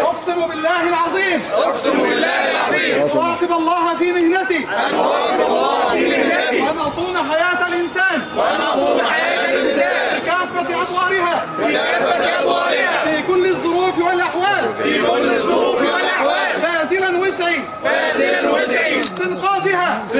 أقسم بالله العظيم. أقسم بالله العظيم أراقب الله في مهنتي. أن أراقب الله في مهنتي وأن أصون حياة الإنسان. وأن أصون حياة الإنسان بكافة أدوارها. بكافة أدوارها في كل الظروف والأحوال. في كل الظروف والأحوال باذلا وسعي. باذلا وسعي. في استنقاذها. في